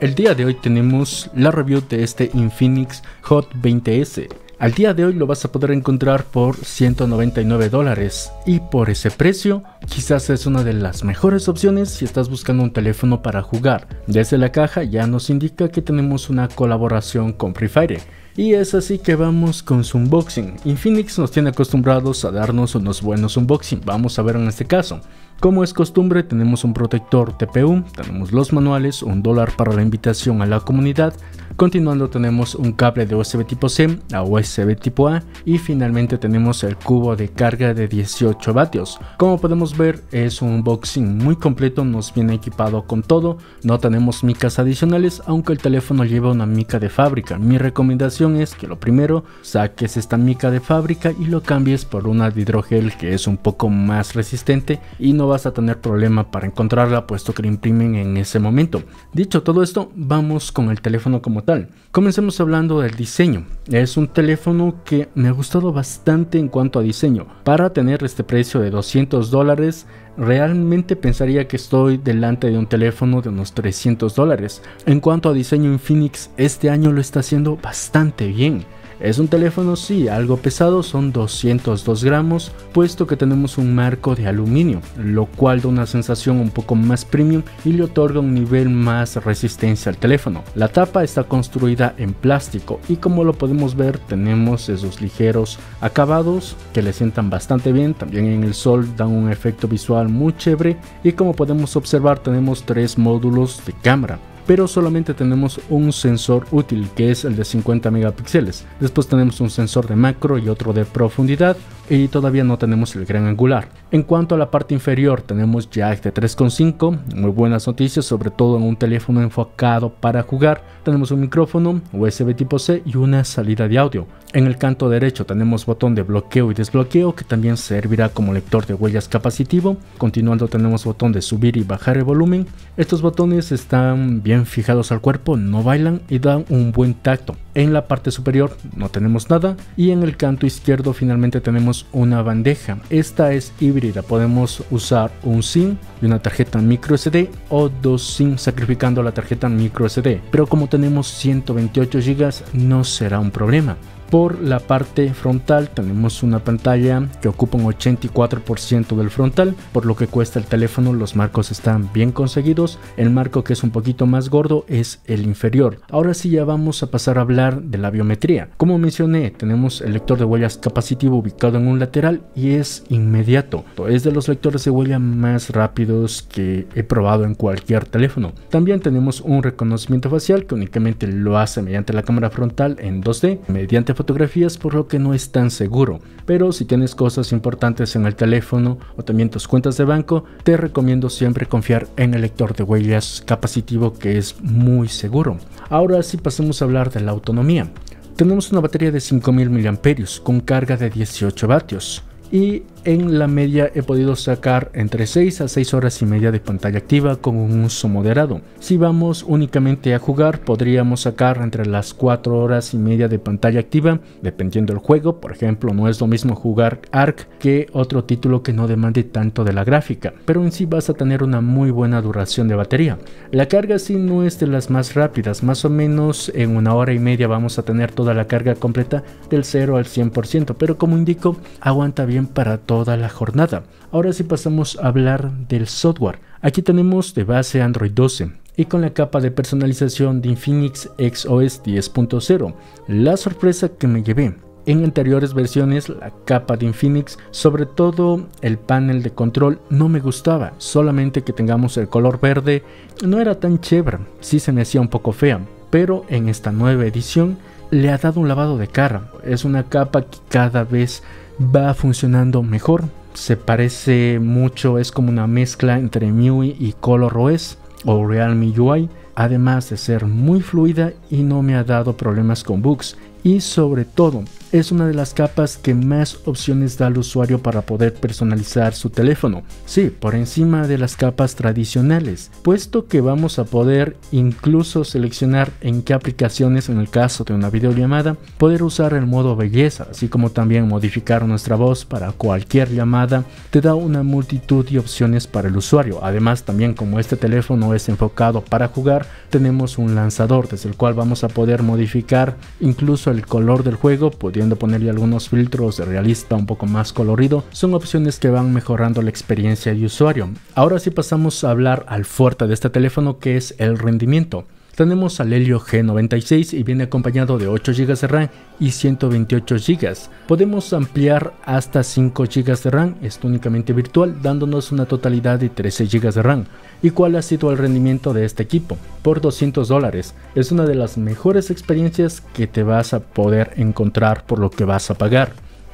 El día de hoy tenemos la review de este Infinix Hot 20S. Al día de hoy lo vas a poder encontrar por 199 dólares y por ese precio quizás es una de las mejores opciones si estás buscando un teléfono para jugar. Desde la caja ya nos indica que tenemos una colaboración con Free Fire. Y es así que vamos con su unboxing. Infinix nos tiene acostumbrados a darnos unos buenos unboxing, vamos a ver en este caso. Como es costumbre, tenemos un protector TPU, tenemos los manuales, un dólar para la invitación a la comunidad, Continuando tenemos un cable de USB tipo C a USB tipo A y finalmente tenemos el cubo de carga de 18 vatios. Como podemos ver es un unboxing muy completo, nos viene equipado con todo, no tenemos micas adicionales aunque el teléfono lleva una mica de fábrica. Mi recomendación es que lo primero saques esta mica de fábrica y lo cambies por una de hidrogel que es un poco más resistente y no vas a tener problema para encontrarla puesto que la imprimen en ese momento. Dicho todo esto, vamos con el teléfono como Comencemos hablando del diseño. Es un teléfono que me ha gustado bastante en cuanto a diseño. Para tener este precio de 200 dólares, realmente pensaría que estoy delante de un teléfono de unos 300 dólares. En cuanto a diseño, Infinix este año lo está haciendo bastante bien. Es un teléfono sí, algo pesado, son 202 gramos, puesto que tenemos un marco de aluminio, lo cual da una sensación un poco más premium y le otorga un nivel más resistencia al teléfono. La tapa está construida en plástico y como lo podemos ver tenemos esos ligeros acabados que le sientan bastante bien, también en el sol dan un efecto visual muy chévere y como podemos observar tenemos tres módulos de cámara pero solamente tenemos un sensor útil que es el de 50 megapíxeles. Después tenemos un sensor de macro y otro de profundidad y todavía no tenemos el gran angular. En cuanto a la parte inferior tenemos jack de 3.5, muy buenas noticias sobre todo en un teléfono enfocado para jugar. Tenemos un micrófono USB tipo C y una salida de audio. En el canto derecho tenemos botón de bloqueo y desbloqueo que también servirá como lector de huellas capacitivo. Continuando tenemos botón de subir y bajar el volumen. Estos botones están bien fijados al cuerpo, no bailan y dan un buen tacto. En la parte superior no tenemos nada y en el canto izquierdo finalmente tenemos una bandeja. Esta es híbrida, podemos usar un SIM y una tarjeta micro SD o dos SIM sacrificando la tarjeta micro SD. Pero como tenemos 128 GB no será un problema. Por la parte frontal tenemos una pantalla que ocupa un 84% del frontal, por lo que cuesta el teléfono, los marcos están bien conseguidos, el marco que es un poquito más gordo es el inferior. Ahora sí ya vamos a pasar a hablar de la biometría. Como mencioné, tenemos el lector de huellas capacitivo ubicado en un lateral y es inmediato. Es de los lectores de huella más rápidos que he probado en cualquier teléfono. También tenemos un reconocimiento facial que únicamente lo hace mediante la cámara frontal en 2D, mediante fotografías por lo que no es tan seguro. Pero si tienes cosas importantes en el teléfono o también tus cuentas de banco, te recomiendo siempre confiar en el lector de huellas capacitivo que es muy seguro. Ahora sí pasemos a hablar de la autonomía. Tenemos una batería de 5000 mAh con carga de 18 vatios y en la media he podido sacar entre 6 a 6 horas y media de pantalla activa con un uso moderado. Si vamos únicamente a jugar podríamos sacar entre las 4 horas y media de pantalla activa dependiendo del juego, por ejemplo no es lo mismo jugar Ark que otro título que no demande tanto de la gráfica, pero en sí vas a tener una muy buena duración de batería. La carga sí no es de las más rápidas, más o menos en una hora y media vamos a tener toda la carga completa del 0 al 100%, pero como indico aguanta bien para toda la jornada. Ahora sí pasamos a hablar del software. Aquí tenemos de base Android 12 y con la capa de personalización de Infinix XOS 10.0. La sorpresa que me llevé. En anteriores versiones la capa de Infinix, sobre todo el panel de control, no me gustaba, solamente que tengamos el color verde no era tan chévere, sí se me hacía un poco fea, pero en esta nueva edición le ha dado un lavado de cara, es una capa que cada vez va funcionando mejor. Se parece mucho, es como una mezcla entre MIUI y ColorOS o Realme UI, además de ser muy fluida y no me ha dado problemas con bugs. Y sobre todo es una de las capas que más opciones da al usuario para poder personalizar su teléfono. Sí, por encima de las capas tradicionales, puesto que vamos a poder incluso seleccionar en qué aplicaciones, en el caso de una videollamada, poder usar el modo belleza, así como también modificar nuestra voz para cualquier llamada, te da una multitud de opciones para el usuario. Además, también como este teléfono es enfocado para jugar, tenemos un lanzador desde el cual vamos a poder modificar incluso el color del juego, ponerle algunos filtros de realista un poco más colorido, son opciones que van mejorando la experiencia de usuario. Ahora sí pasamos a hablar al fuerte de este teléfono que es el rendimiento. Tenemos al Helio G96 y viene acompañado de 8 GB de RAM y 128 GB. Podemos ampliar hasta 5 GB de RAM, esto únicamente virtual, dándonos una totalidad de 13 GB de RAM. ¿Y cuál ha sido el rendimiento de este equipo? Por 200 dólares. Es una de las mejores experiencias que te vas a poder encontrar por lo que vas a pagar.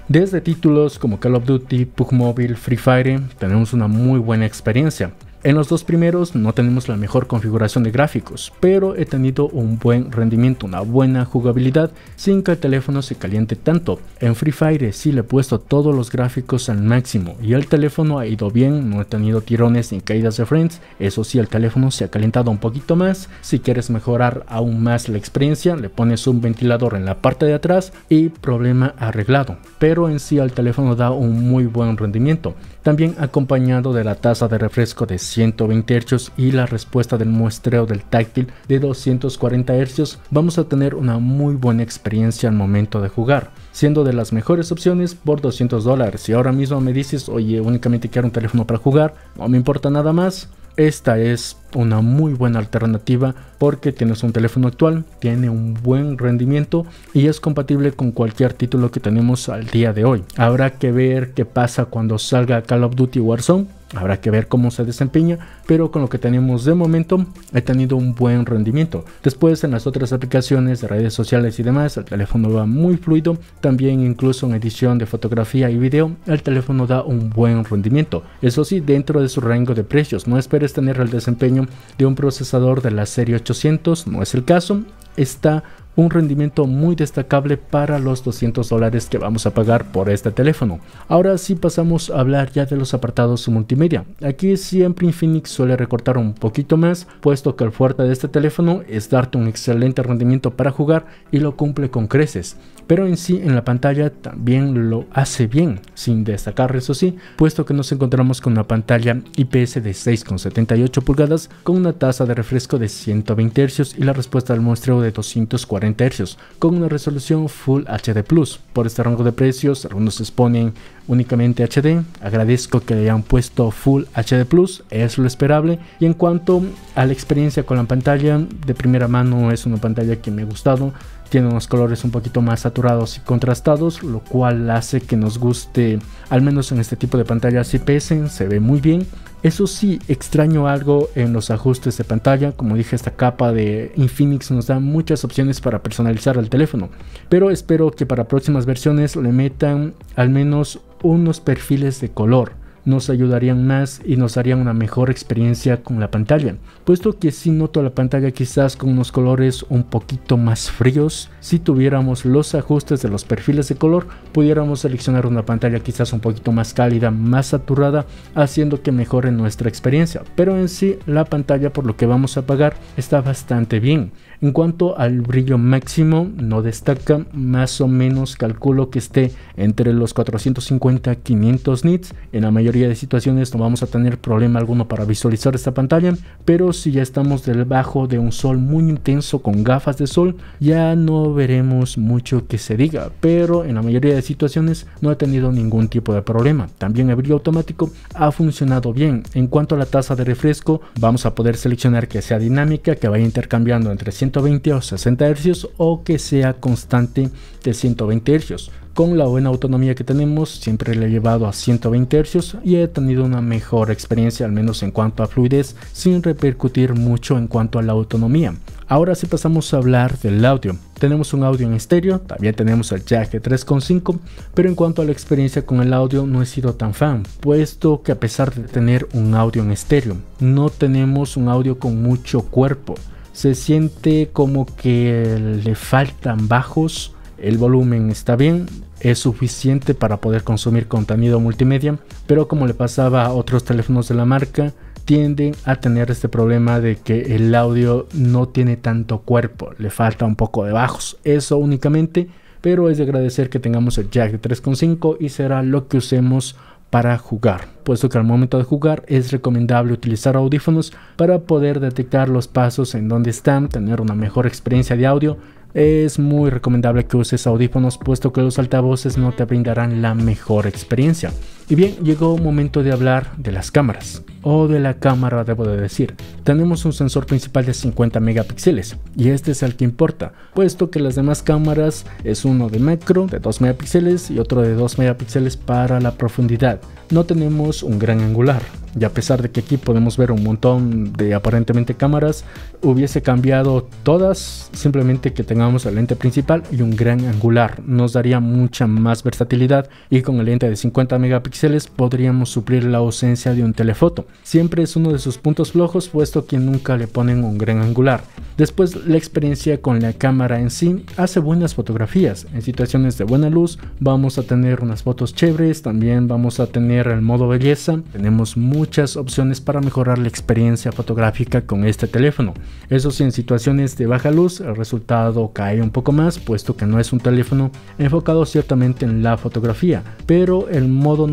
Desde títulos como Call of Duty, PUBG Mobile, Free Fire, tenemos una muy buena experiencia. En los dos primeros no tenemos la mejor configuración de gráficos, pero he tenido un buen rendimiento, una buena jugabilidad sin que el teléfono se caliente tanto. En Free Fire sí le he puesto todos los gráficos al máximo y el teléfono ha ido bien, no he tenido tirones ni caídas de frames, eso sí el teléfono se ha calentado un poquito más. Si quieres mejorar aún más la experiencia, le pones un ventilador en la parte de atrás y problema arreglado. Pero en sí el teléfono da un muy buen rendimiento, también acompañado de la tasa de refresco de 120 Hz y la respuesta del muestreo del táctil de 240 Hz, vamos a tener una muy buena experiencia al momento de jugar, siendo de las mejores opciones por 200 dólares. Si ahora mismo me dices, oye, únicamente quiero un teléfono para jugar, no me importa nada más, esta es una muy buena alternativa porque tienes un teléfono actual, tiene un buen rendimiento y es compatible con cualquier título que tenemos al día de hoy. Habrá que ver qué pasa cuando salga Call of Duty Warzone Habrá que ver cómo se desempeña, pero con lo que tenemos de momento he tenido un buen rendimiento. Después en las otras aplicaciones de redes sociales y demás, el teléfono va muy fluido. También incluso en edición de fotografía y video, el teléfono da un buen rendimiento. Eso sí, dentro de su rango de precios. No esperes tener el desempeño de un procesador de la serie 800, no es el caso. Está un rendimiento muy destacable para los 200 dólares que vamos a pagar por este teléfono. Ahora sí pasamos a hablar ya de los apartados multimedia. Aquí siempre Infinix suele recortar un poquito más, puesto que el fuerte de este teléfono es darte un excelente rendimiento para jugar y lo cumple con creces. Pero en sí en la pantalla también lo hace bien, sin destacar eso sí, puesto que nos encontramos con una pantalla IPS de 6,78 pulgadas con una tasa de refresco de 120 Hz y la respuesta del muestreo de 240 Hz con una resolución Full HD Plus. Por este rango de precios, algunos exponen únicamente HD. Agradezco que le hayan puesto Full HD Plus, es lo esperable. Y en cuanto a la experiencia con la pantalla, de primera mano es una pantalla que me ha gustado. Tiene unos colores un poquito más saturados y contrastados, lo cual hace que nos guste, al menos en este tipo de pantallas IPS, se ve muy bien. Eso sí, extraño algo en los ajustes de pantalla. Como dije, esta capa de Infinix nos da muchas opciones para personalizar el teléfono. Pero espero que para próximas versiones le metan al menos unos perfiles de color nos ayudarían más y nos darían una mejor experiencia con la pantalla. Puesto que si noto la pantalla quizás con unos colores un poquito más fríos, si tuviéramos los ajustes de los perfiles de color, pudiéramos seleccionar una pantalla quizás un poquito más cálida, más saturada, haciendo que mejore nuestra experiencia. Pero en sí, la pantalla por lo que vamos a pagar está bastante bien. En cuanto al brillo máximo, no destaca, más o menos calculo que esté entre los 450 500 nits. En la mayoría de situaciones no vamos a tener problema alguno para visualizar esta pantalla, pero si ya estamos debajo de un sol muy intenso con gafas de sol, ya no veremos mucho que se diga, pero en la mayoría de situaciones no he tenido ningún tipo de problema. También el brillo automático ha funcionado bien. En cuanto a la tasa de refresco, vamos a poder seleccionar que sea dinámica, que vaya intercambiando entre 100 120 o 60 Hz o que sea constante de 120 Hz. Con la buena autonomía que tenemos, siempre le he llevado a 120 Hz y he tenido una mejor experiencia, al menos en cuanto a fluidez, sin repercutir mucho en cuanto a la autonomía. Ahora sí pasamos a hablar del audio. Tenemos un audio en estéreo, también tenemos el jack de 3.5, pero en cuanto a la experiencia con el audio no he sido tan fan, puesto que a pesar de tener un audio en estéreo, no tenemos un audio con mucho cuerpo se siente como que le faltan bajos el volumen está bien, es suficiente para poder consumir contenido multimedia, pero como le pasaba a otros teléfonos de la marca, tienden a tener este problema de que el audio no tiene tanto cuerpo, le falta un poco de bajos, eso únicamente, pero es de agradecer que tengamos el jack de 3.5 y será lo que usemos para jugar, puesto que al momento de jugar es recomendable utilizar audífonos para poder detectar los pasos en donde están, tener una mejor experiencia de audio es muy recomendable que uses audífonos puesto que los altavoces no te brindarán la mejor experiencia. Y bien, llegó un momento de hablar de las cámaras, o de la cámara debo de decir. Tenemos un sensor principal de 50 megapíxeles, y este es el que importa, puesto que las demás cámaras es uno de macro de 2 megapíxeles y otro de 2 megapíxeles para la profundidad. No tenemos un gran angular, y a pesar de que aquí podemos ver un montón de aparentemente cámaras, hubiese cambiado todas, simplemente que tengamos el lente principal y un gran angular. Nos daría mucha más versatilidad y con el lente de 50 megapíxeles podríamos suplir la ausencia de un telefoto. Siempre es uno de sus puntos flojos puesto que nunca le ponen un gran angular. Después la experiencia con la cámara en sí hace buenas fotografías. En situaciones de buena luz vamos a tener unas fotos chéveres, también vamos a tener el modo belleza. Tenemos muchas opciones para mejorar la experiencia fotográfica con este teléfono. Eso sí, en situaciones de baja luz el resultado cae un poco más puesto que no es un teléfono enfocado ciertamente en la fotografía, pero el modo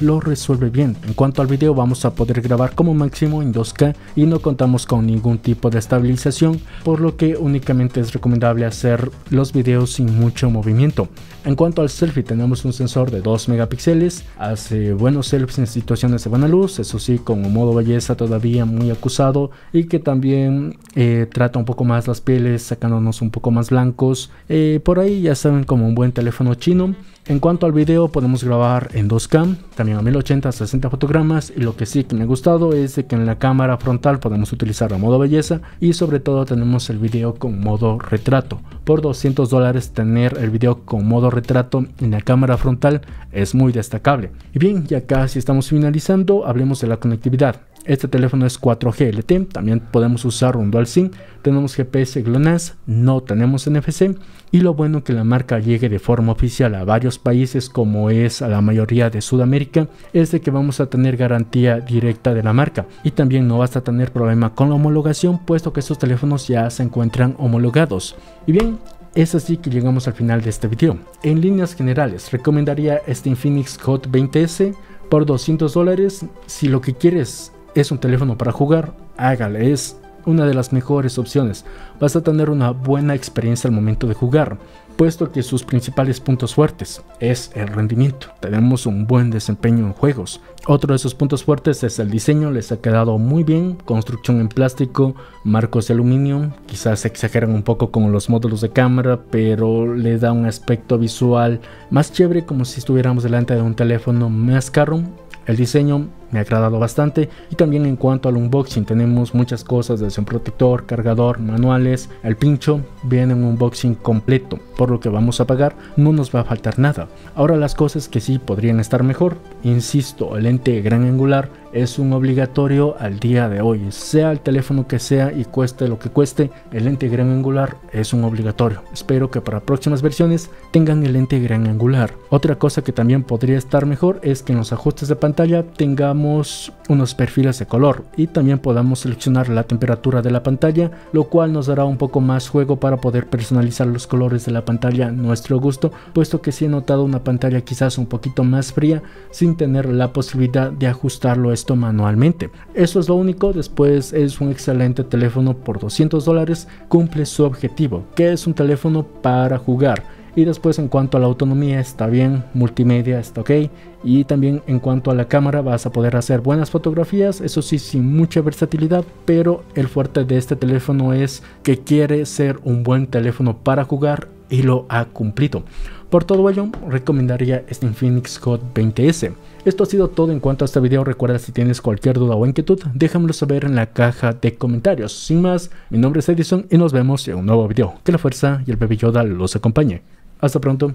lo resuelve bien. En cuanto al video vamos a poder grabar como máximo en 2K y no contamos con ningún tipo de estabilización por lo que únicamente es recomendable hacer los videos sin mucho movimiento. En cuanto al selfie, tenemos un sensor de 2 megapíxeles, hace buenos selfies en situaciones de buena luz, eso sí, con un modo belleza todavía muy acusado y que también eh, trata un poco más las pieles, sacándonos un poco más blancos. Eh, por ahí ya saben, como un buen teléfono chino. En cuanto al video podemos grabar en 2K, también a 1080 60 fotogramas y lo que sí que me ha gustado es que en la cámara frontal podemos utilizar el modo belleza y sobre todo tenemos el video con modo retrato. Por 200 dólares tener el video con modo retrato en la cámara frontal es muy destacable. Y bien, ya casi estamos finalizando, hablemos de la conectividad. Este teléfono es 4G LTE, también podemos usar un Dual SIM, tenemos GPS GLONASS, no tenemos NFC y lo bueno que la marca llegue de forma oficial a varios países como es a la mayoría de Sudamérica es de que vamos a tener garantía directa de la marca y también no vas a tener problema con la homologación puesto que estos teléfonos ya se encuentran homologados. Y bien, es así que llegamos al final de este video. En líneas generales, recomendaría este Infinix Hot 20S por 200 dólares si lo que quieres es un teléfono para jugar, hágale, es una de las mejores opciones. Vas a tener una buena experiencia al momento de jugar, puesto que sus principales puntos fuertes es el rendimiento. Tenemos un buen desempeño en juegos. Otro de sus puntos fuertes es el diseño, les ha quedado muy bien, construcción en plástico, marcos de aluminio, quizás exageran un poco con los módulos de cámara, pero le da un aspecto visual más chévere como si estuviéramos delante de un teléfono más caro el diseño me ha agradado bastante y también en cuanto al unboxing tenemos muchas cosas desde un protector, cargador, manuales, el pincho, viene un unboxing completo, por lo que vamos a pagar no nos va a faltar nada. Ahora las cosas que sí podrían estar mejor, insisto, el lente gran angular es un obligatorio al día de hoy, sea el teléfono que sea y cueste lo que cueste, el lente gran angular es un obligatorio. Espero que para próximas versiones tengan el lente gran angular. Otra cosa que también podría estar mejor es que en los ajustes de pantalla tengamos unos perfiles de color y también podamos seleccionar la temperatura de la pantalla, lo cual nos dará un poco más juego para poder personalizar los colores de la pantalla a nuestro gusto, puesto que si he notado una pantalla quizás un poquito más fría sin tener la posibilidad de ajustarlo esto manualmente. Eso es lo único, después es un excelente teléfono por 200 dólares, cumple su objetivo, que es un teléfono para jugar. Y después en cuanto a la autonomía está bien, multimedia está ok. Y también en cuanto a la cámara vas a poder hacer buenas fotografías, eso sí sin mucha versatilidad, pero el fuerte de este teléfono es que quiere ser un buen teléfono para jugar y lo ha cumplido. Por todo ello, recomendaría este Infinix Hot 20S. Esto ha sido todo en cuanto a este video. Recuerda si tienes cualquier duda o inquietud, déjamelo saber en la caja de comentarios. Sin más, mi nombre es Edison y nos vemos en un nuevo video. Que la fuerza y el bebé Yoda los acompañe. Hasta pronto.